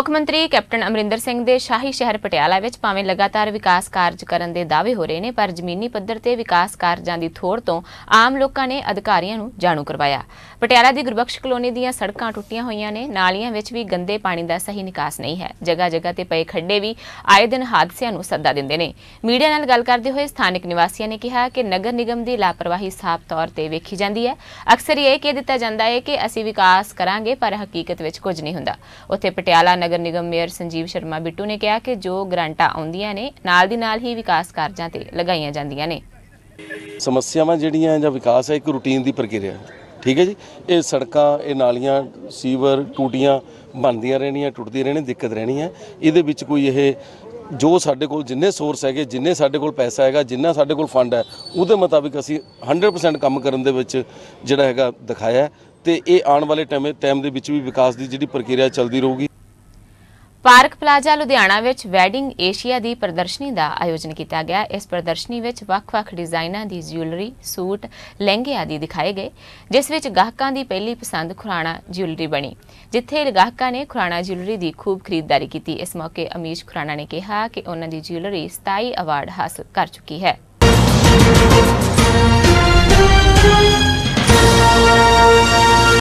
ਮੁੱਖ ਮੰਤਰੀ ਕੈਪਟਨ ਅਮਰਿੰਦਰ ਸਿੰਘ ਦੇ ਸ਼ਾਹੀ ਸ਼ਹਿਰ ਪਟਿਆਲਾ ਵਿੱਚ ਭਾਵੇਂ ਲਗਾਤਾਰ ਵਿਕਾਸ ਕਾਰਜ ਕਰਨ ਦੇ ਦਾਅਵੇ ਹੋ ਰਹੇ ਨੇ, ਪਰ ਜ਼ਮੀਨੀ ਪੱਧਰ ਤੇ ਵਿਕਾਸ ਕਾਰਜਾਂ ਦੀ ਥੋੜ ਤੋਂ ਆਮ ਲੋਕਾਂ ਨੇ ਅਧਿਕਾਰੀਆਂ ਨੂੰ ਜਾਣੂ ਕਰਵਾਇਆ। ਪਟਿਆਲਾ ਦੀ ਗੁਰਬਖਸ਼ ਕਲੋਨੀ ਦੀਆਂ ਸੜਕਾਂ ਟੁੱਟੀਆਂ ਹੋਈਆਂ ਨੇ, ਨਾਲੀਆਂ ਵਿੱਚ ਵੀ ਗੰਦੇ ਪਾਣੀ ਦਾ ਸਹੀ ਨਿਕਾਸ ਨਹੀਂ ਹੈ। ਜਗ੍ਹਾ ਜਗ੍ਹਾ ਤੇ ਪਏ ਖੱਡੇ ਵੀ ਆਏ ਦਿਨ ਹਾਦਸਿਆਂ ਨੂੰ ਸੱਦਾ ਦਿੰਦੇ ਨੇ। ਮੀਡੀਆ ਨਾਲ ਗੱਲ ਕਰਦੇ ਹੋਏ ਸਥਾਨਕ ਨਿਵਾਸੀਆਂ ਨੇ ਕਿਹਾ ਕਿ ਨਗਰ ਨਿਗਮ ਦੀ ਲਾਪਰਵਾਹੀ ਸਾਫ਼ ਤੌਰ ਤੇ ਵੇਖੀ ਜਾਂਦੀ ਹੈ। ਅਕਸਰ ਇਹ ਕਹਿ ਦਿੱਤਾ ਜਾਂਦਾ ਹੈ ਕਿ ਅਸੀਂ ਵਿਕਾਸ ਕਰਾਂਗੇ, ਪਰ ਹਕੀਕਤ ਵਿੱਚ ਕੁਝ ਨਹੀਂ ਹੁੰਦਾ। ਉੱਥੇ ਪਟਿਆਲਾ ਨਗਰ ਨਿਗਮ ਮੇਅਰ ਸੰਜੀਵ ਸ਼ਰਮਾ ਬਿੱਟੂ ਨੇ ਕਿਹਾ ਕਿ ਜੋ ਗ੍ਰਾਂਟਾਂ ਆਉਂਦੀਆਂ ਨੇ, ਨਾਲ ਦੀ ਨਾਲ ਹੀ ਵਿਕਾਸ ਕਾਰਜਾਂ ਤੇ ਲਗਾਈਆਂ ਜਾਂਦੀਆਂ ਨੇ। ਸਮੱਸਿਆਵਾਂ ਜਿਹੜੀਆਂ ਜਾਂ ਵਿਕਾਸ ਹੈ, ਇੱਕ ਰੂਟੀਨ ਦੀ ਪ੍ਰਕਿਰਿਆ ਹੈ। ਠੀਕ ਹੈ ਜੀ? ਇਹ ਸੜਕਾਂ, ਇਹ ਨਾਲੀਆਂ, ਸੀਵਰ ਟੂਟੀਆਂ ਬਣਦੀਆਂ ਰਹਿਣੀਆਂ, ਟੁੱਟਦੀਆਂ ਰਹਿਣੀਆਂ, ਦਿੱਕਤ ਰਹਿਣੀ ਹੈ। ਇਹਦੇ ਵਿੱਚ ਕੋਈ ਇਹ ਜੋ ਸਾਡੇ ਕੋਲ ਜਿੰਨੇ ਸੋਰਸ ਹੈਗੇ, ਜਿੰਨੇ ਸਾਡੇ ਕੋਲ ਪੈਸਾ ਹੈਗਾ, ਜਿੰਨਾ ਸਾਡੇ ਕੋਲ ਫੰਡ ਹੈ, ਉਹਦੇ ਮੁਤਾਬਿਕ ਅਸੀਂ 100% ਕੰਮ ਕਰਨ ਦੇ ਵਿੱਚ ਜਿਹੜਾ ਹੈਗਾ ਦਿਖਾਇਆ ਹੈ। ਤੇ ਇਹ ਆਉਣ ਵਾਲੇ ਟਾਈਮ ਟਾਈਮ ਦੇ ਵਿੱਚ ਵੀ ਵਿਕਾਸ ਦੀ ਜਿਹੜੀ ਪ੍ਰਕਿਰਿਆ ਚੱਲਦੀ ਰਹੂਗੀ। ਪਾਰਕ ਪਲਾਜ਼ਾ ਲੁਧਿਆਣਾ ਵਿੱਚ ਵੈਡਿੰਗ ਏਸ਼ੀਆ ਦੀ ਪ੍ਰਦਰਸ਼ਨੀ ਦਾ ਆਯੋਜਨ ਕੀਤਾ ਗਿਆ। ਇਸ ਪ੍ਰਦਰਸ਼ਨੀ ਵਿੱਚ ਵੱਖ-ਵੱਖ ਡਿਜ਼ਾਈਨਾਂ ਦੀ ਜਿਊਲਰੀ ਸੂਟ, ਲਹਿੰਗੇ ਆਦਿ ਦਿਖਾਏ ਗਏ, ਜਿਸ ਵਿੱਚ ਗਾਹਕਾਂ ਦੀ ਪਹਿਲੀ ਪਸੰਦ ਖੁਰਾਣਾ ਜਿਊਲਰੀ ਬਣੀ, ਜਿੱਥੇ ਗਾਹਕਾਂ ਨੇ ਖੁਰਾਣਾ ਜਿਊਲਰੀ ਦੀ ਖੂਬ ਖਰੀਦਦਾਰੀ ਕੀਤੀ। ਇਸ ਮੌਕੇ ਅਮੀਸ਼ ਖੁਰਾਣਾ ਨੇ ਕਿਹਾ ਕਿ ਉਹਨਾਂ ਦੀ ਜਿਊਲਰੀ 27 ਅਵਾਰਡ ਹਾਸਲ ਕਰ ਚੁੱਕੀ ਹੈ।